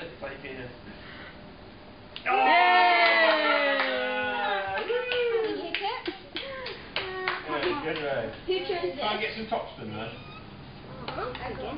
it's like Yeah, oh! good. Who chose Try get some Topston there. Uh-huh.